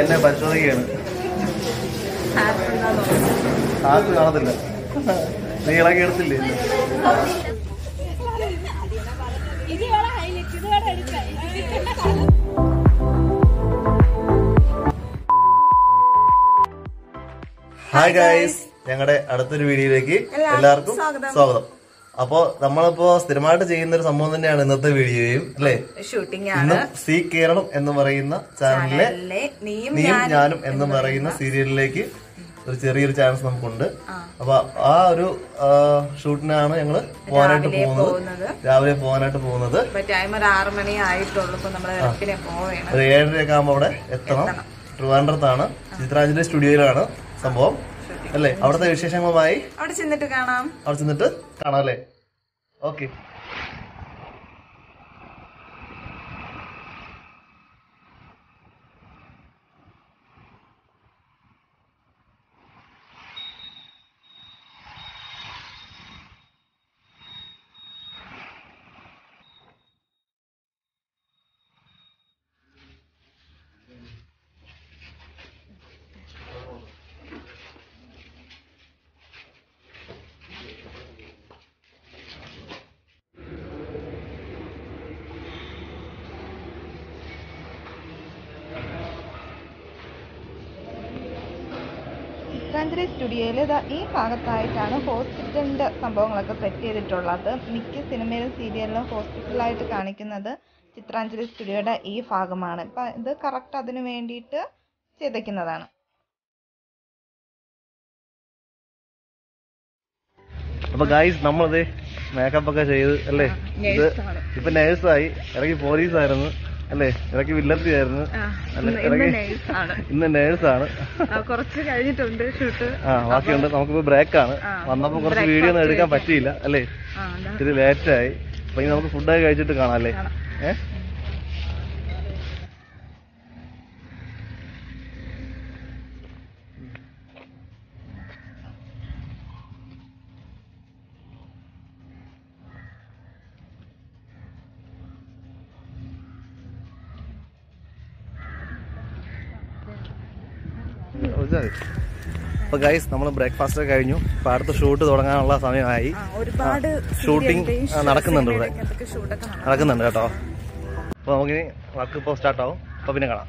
എന്നെ പരിശോധിക്കുകയാണ്. ആർക്ക് കാണത്തില്ല. നീ ഇളകി എടുത്തില്ലേ? ഹായ് ഗായ്സ് ഞങ്ങളുടെ അടുത്തൊരു വീഡിയോയിലേക്ക് എല്ലാവർക്കും സ്വാഗതം. അപ്പോ നമ്മളിപ്പോ സ്ഥിരമായിട്ട് ചെയ്യുന്ന ഒരു സംഭവം തന്നെയാണ് ഇന്നത്തെ വീഡിയോയും അല്ലേ? ഷൂട്ടിംഗ് ആണ്. സി കേരളം എന്ന് പറയുന്ന ചാനലിലെ നീയും ഞാനും എന്ന് പറയുന്ന സീരിയലിലേക്ക് ഒരു ചെറിയൊരു ചാൻസ് നമുക്കുണ്ട്. അപ്പൊ ആ ഒരു ഷൂട്ടിനാണ് ഞങ്ങൾ പോകാനായിട്ട് പോകുന്നത്. രാവിലെ പോകാനായിട്ട് പോകുന്നത്. ഒരു ഏഴരയൊക്കെ ആകുമ്പോ അവിടെ എത്തണം. ട്രിവാൻഡ്രത്താണ് ചിത്രാഞ്ജലി സ്റ്റുഡിയോയിലാണ് സംഭവം. അല്ലേ? അവിടുത്തെ വിശേഷങ്ങളുമായി അവിടെ ചെന്നിട്ട് കാണാം. അവിടെ ചെന്നിട്ട് കാണാം അല്ലേ? Okay. ചിത്രാഞ്ജലി സ്റ്റുഡിയോയിൽ ഈ ഭാഗത്തായിട്ടാണ് ഹോസ്പിറ്റലിന്റെ സംഭവങ്ങളൊക്കെ സെറ്റ് ചെയ്തിട്ടുള്ളത്. മിക്ക സിനിമയിലും സീരിയലിലും ഹോസ്പിറ്റലായിട്ട് കാണിക്കുന്നത് ചിത്രാഞ്ജലി സ്റ്റുഡിയോയുടെ ഈ ഭാഗമാണ്. ഇപ്പം ഇത് കറക്റ്റ് അതിന് വേണ്ടിയിട്ട് ചെയ്തേക്കുന്നതാണ്. അപ്പൊ ഗായ്സ് നമ്മളത് മേക്കപ്പ് ഒക്കെ ചെയ്ത് അല്ലേ? ഇത് ഇപ്പൊ നേഴ്സായി ഇറങ്ങി പോലീസായിരുന്നു അല്ലേ? ഇടയ്ക്ക് വില്ലത്തിയായിരുന്നു ഇന്ന് നേഴ്സ് ആണ് കുറച്ച് കഴിഞ്ഞിട്ടുണ്ട് ഷൂട്ട്. ആ ബാക്കിയുണ്ട്. നമുക്കിപ്പോ ബ്രേക്ക് ആണ് വന്നപ്പോ കുറച്ച് വീഡിയോ ഒന്നും എടുക്കാൻ പറ്റിയില്ല അല്ലേ? ഇത്തിരി ലേറ്റായി. അപ്പൊ ഇനി നമുക്ക് ഫുഡൊക്കെ കഴിച്ചിട്ട് കാണാം അല്ലേ? ഏഹ് അപ്പൊ ഗൈസ് നമ്മൾ ബ്രേക്ക്ഫാസ്റ്റ് ഒക്കെ കഴിഞ്ഞു. ഇപ്പൊ അടുത്ത ഷൂട്ട് തുടങ്ങാനുള്ള സമയമായി. ഒരുപാട് ഷൂട്ടിംഗ് നടക്കുന്നുണ്ട് ഇവിടെ. നടക്കുന്നുണ്ട്. കേട്ടോ. അപ്പൊ നമുക്കിനി വർക്ക് ഇപ്പോൾ സ്റ്റാർട്ടാവും അപ്പൊ പിന്നെ കാണാം.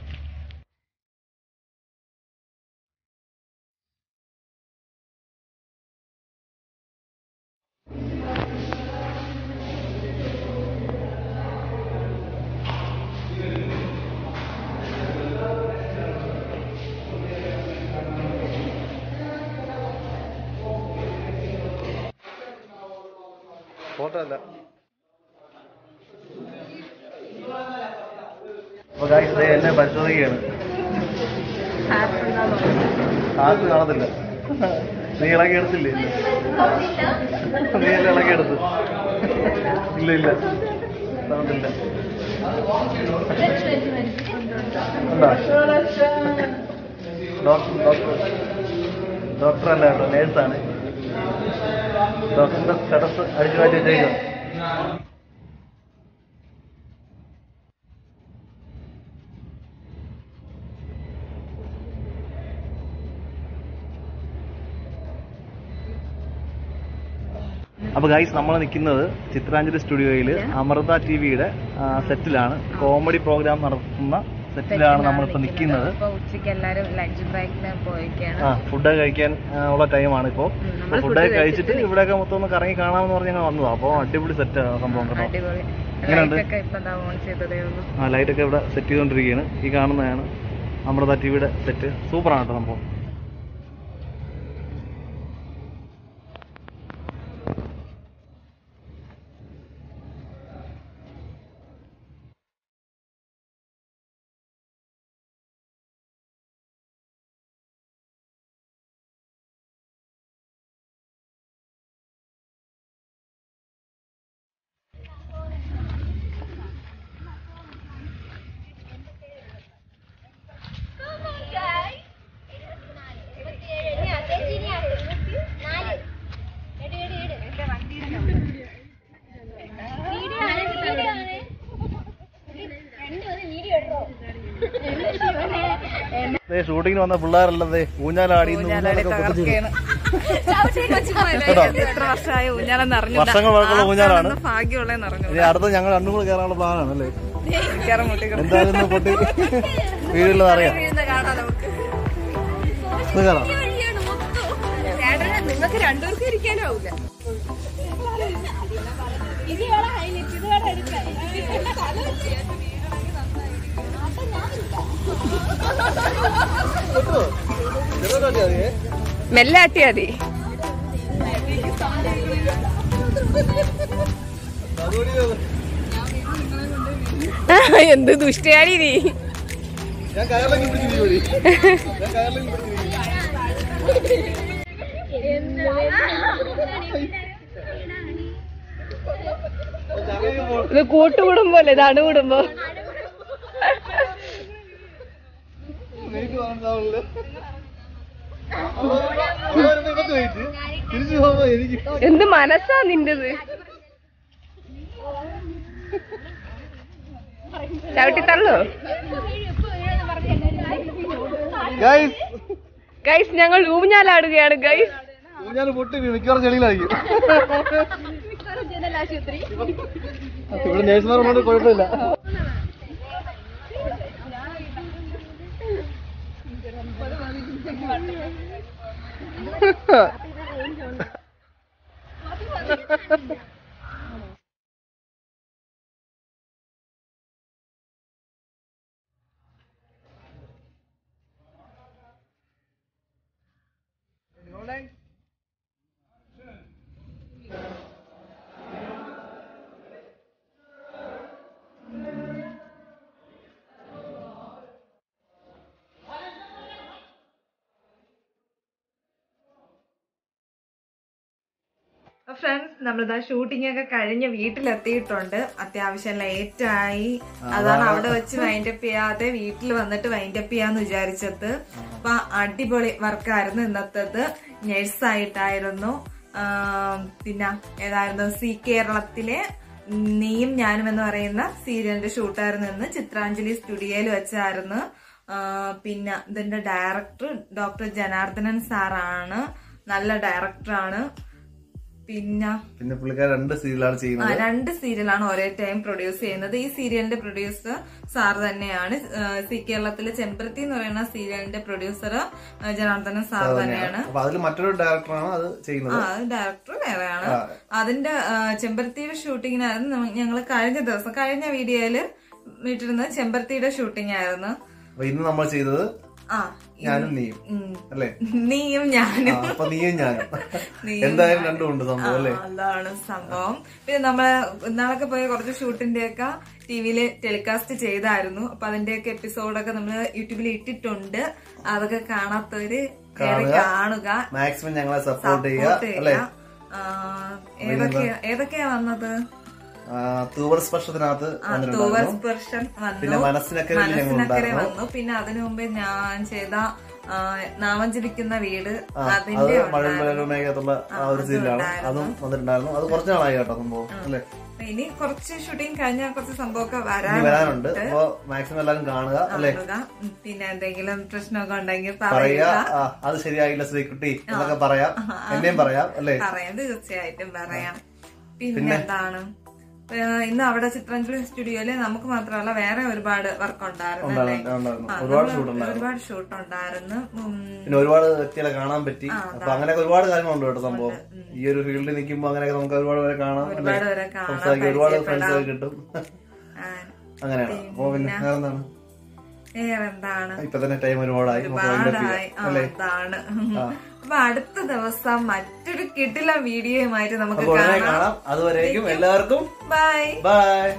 ഫോട്ടോ അല്ല. എന്നെ പരിശോധിക്കുകയാണ്. ആർക്കും കാണത്തില്ല. നീ ഇളകി എടുത്തില്ലേ? നീ എന്നെ ഇളകി എടുത്തു. ഇല്ല ഇല്ല. കാണത്തില്ല. Doctor doctor doctor. അല്ല കേട്ടോ നേഴ്സാണ്. ഡോക്ടറിന്റെ സ്റ്റഡസ് അടിച്ചു മാറ്റി വെച്ചേക്കാം അപ്പൊ ഗൈസ് നമ്മൾ നിൽക്കുന്നത് ചിത്രാഞ്ജലി സ്റ്റുഡിയോയിൽ അമൃത ടി വിയുടെ സെറ്റിലാണ്. കോമഡി പ്രോഗ്രാം നടത്തുന്ന സെറ്റിലാണ് നമ്മളിപ്പോ നിൽക്കുന്നത്. ഇപ്പൊ ഉച്ചയ്ക്ക് എല്ലാവരും ലഞ്ച് ബ്രേക്കിന് പോയിക്കാണ് ആ ഫുഡ് കഴിക്കാൻ ഉള്ള ടൈമാണ് ഇപ്പോ. ഫുഡ് കഴിച്ചിട്ട് ഇവിടെയൊക്കെ മൊത്തം ഒന്ന് കറങ്ങി കാണാമെന്ന് പറഞ്ഞ് ഞങ്ങൾ വന്നതാ. അപ്പൊ അടിപൊളി സെറ്റ് സംഭവം കേട്ടോ? ലൈറ്റൊക്കെ ആ ലൈറ്റ് ഒക്കെ ഇവിടെ സെറ്റ് ചെയ്തുകൊണ്ടിരിക്കുകയാണ് ഈ കാണുന്നതാണ് അമൃത ടി വിയുടെ സെറ്റ് സൂപ്പറാണ് കേട്ടോ സംഭവം. വർഷമായ വന്ന പിള്ളേരല്ലത്. ഊഞ്ഞാലാടി വർഷങ്ങളുള്ള ഊഞ്ഞാലാണ്. ഇനി അടുത്ത ഞങ്ങൾ രണ്ടും കൂടെ കയറാനുള്ള പ്ലാനാണ് അല്ലേ എന്തായാലും പൊട്ടി. വീടുള്ളത് അറിയാം. നിങ്ങൾക്ക് രണ്ടുപേർക്കും ഇരിക്കാനും മെല്ലെ ആട്ടിയാ മതി. എന്ത് ദുഷ്ടയാടി നീ. ഇത് കൂട്ടുകുടുംബം അല്ലേ? ഇത് അണുകുടുംബം. എനിക്ക് മനസ്സിലാവില്ല എന്ത് മനസ്സാ നിന്റത്? ചവിട്ടിത്തള്ളോ ഗൈസ് ഗൈസ് ഞങ്ങൾ ഊഞ്ഞാലാടുകയാണ് ഗൈസ് ഊഞ്ഞാൽ പൊട്ടി. മിക്കവാറും ചെളിയിലായിരിക്കും. ഇവിടെ നേഴ്സുമാരുള്ളതുകൊണ്ട് കുഴപ്പമില്ല. Happy birthday, Antonio. Happy birthday, Antonio. Friends നമ്മളിതാ ഷൂട്ടിംഗ് ഒക്കെ കഴിഞ്ഞ് വീട്ടിലെത്തിയിട്ടുണ്ട്. അത്യാവശ്യം ലേറ്റ് ആയി അതാണ് അവിടെ വെച്ച് വൈൻഡപ്പ് ചെയ്യാതെ വീട്ടിൽ വന്നിട്ട് വൈൻഡപ്പ് ചെയ്യാന്ന് വിചാരിച്ചത്. അപ്പൊ അടിപൊളി വർക്കായിരുന്നു ഇന്നത്തേത്. നഴ്സായിട്ടായിരുന്നു പിന്നെ ഏതായിരുന്നു? സി കേരളത്തിലെ നീയും ഞാനും എന്ന് പറയുന്ന സീരിയലിന്റെ ഷൂട്ടായിരുന്നു ഇന്ന് ചിത്രാഞ്ജലി സ്റ്റുഡിയോയിൽ വെച്ചായിരുന്നു. പിന്നെ ഇതിന്റെ ഡയറക്ടർ ഡോക്ടർ ജനാർദ്ദനൻ സാറാണ് നല്ല ഡയറക്ടറാണ് പിന്നെ പിന്നെ പുള്ളിക്കാർ രണ്ട് സീരിയലാണ് ആ, ചെയ്യുന്നത്. രണ്ട് സീരിയലാണ് ഒരേ ടൈം പ്രൊഡ്യൂസ് ചെയ്യുന്നത്. ഈ സീരിയലിന്റെ പ്രൊഡ്യൂസർ സാർ തന്നെയാണ്. സി കേരളത്തിലെ ചെമ്പരത്തി എന്ന് പറയുന്ന സീരിയലിന്റെ പ്രൊഡ്യൂസർ ജനാർദ്ദനൻ സാർ തന്നെയാണ്. അതിൽ മറ്റൊരു ഡയറക്ടറാണ് അത് ചെയ്യുന്നത്. ആ അത് ഡയറക്ടർ വേറെയാണ്. അതിന്റെ ചെമ്പരത്തിയുടെ ഷൂട്ടിങ്ങിനായിരുന്നു ഞങ്ങൾ കഴിഞ്ഞ ദിവസം കഴിഞ്ഞ വീഡിയോയിൽ വിട്ടിരുന്നത് ചെമ്പരത്തിയുടെ ഷൂട്ടിംഗ് ആയിരുന്നു. ഇന്ന് നമ്മൾ ചെയ്തത് ഞാനും നീയും. അല്ലേ? നീയും ഞാനും. അപ്പൊ നീയും ഞാനും. എന്തായാലും രണ്ടും ഉണ്ട് സംഭവം അല്ലേ? അതാണ് സംഭവം. പിന്നെ നമ്മൾ ഇന്നാളൊക്കെ പോയ കുറച്ച് ഷൂട്ടിന്റെ ഒക്കെ ടിവിയിൽ ടെലികാസ്റ്റ് ചെയ്തായിരുന്നു. അപ്പൊ അതിന്റെയൊക്കെ എപ്പിസോഡൊക്കെ നമ്മൾ യൂട്യൂബിൽ ഇട്ടിട്ടുണ്ട്. അതൊക്കെ കാണാത്തവര് കാണുക. മാക്സിമം ഞങ്ങളെ സപ്പോർട്ട് ചെയ്യുക ഏതൊക്കെയാ ഏതൊക്കെയാ വന്നത്? ആ, തൂവർ സ്പർശത്തിനകത്ത് തൂവൽ സ്പർശം പിന്നെ ഉണ്ടായിരുന്നു വന്നു. പിന്നെ അതിനു മുമ്പേ ഞാൻ ചെയ്ത നാമം ജപിക്കുന്ന വീട് അതിന്റെ മഴമേഘത്തുള്ള ആ ഒരു സീരിയലാണ് അതും വന്നിട്ടുണ്ടായിരുന്നു. അത് കുറച്ച് നാളായി കേട്ടോ സംഭവം അല്ലേ? ഇനി കുറച്ച് ഷൂട്ടിംഗ് കഴിഞ്ഞ കുറച്ച് സംഭവമൊക്കെ വരാനുണ്ട്. അപ്പോ മാക്സിമം എല്ലാവരും കാണുക അല്ലേ? പിന്നെ എന്തെങ്കിലും പ്രശ്നമൊക്കെ ഉണ്ടെങ്കിൽ പറയുക. അത് ശരിയായില്ല ശ്രീകുട്ടി എന്നൊക്കെ പറയാം. എന്നെയും പറയാം അല്ലേ? പറയാം. തീർച്ചയായിട്ടും പറയാം. പിന്നെ? എന്താണ് ഇന്ന് അവിടെ ചിത്രാഞ്ജലി സ്റ്റുഡിയോയിൽ നമുക്ക് മാത്രമല്ല വേറെ ഒരുപാട് വർക്ക് ഉണ്ടായിരുന്നു ഒരുപാട് ഷൂട്ട് ഉണ്ടായിരുന്നു. പിന്നെ ഒരുപാട് വ്യക്തികളെ കാണാൻ പറ്റി. അപ്പൊ അങ്ങനെയൊക്കെ ഒരുപാട് കാര്യങ്ങളുണ്ട് കേട്ടോ സംഭവം. ഈ ഒരു ഫീൽഡിൽ നിൽക്കുമ്പോ അങ്ങനെയൊക്കെ നമുക്ക് ഒരുപാട് പേരെ കാണാം ഒരുപാട് ഫ്രണ്ട്സ് കിട്ടും. അങ്ങനെയാണ്. അപ്പൊ പിന്നെ? വേറെന്താണ്? ഇപ്പൊ തന്നെ ടൈം ഒരുപാടായി. ഒരുപാടായി. അപ്പൊ അടുത്ത ദിവസം മറ്റൊരു കിടില വീഡിയോയുമായിട്ട് നമുക്ക് കാണാം. കാണാം. അതുവരേക്കും എല്ലാവർക്കും. ബൈ. ബൈ.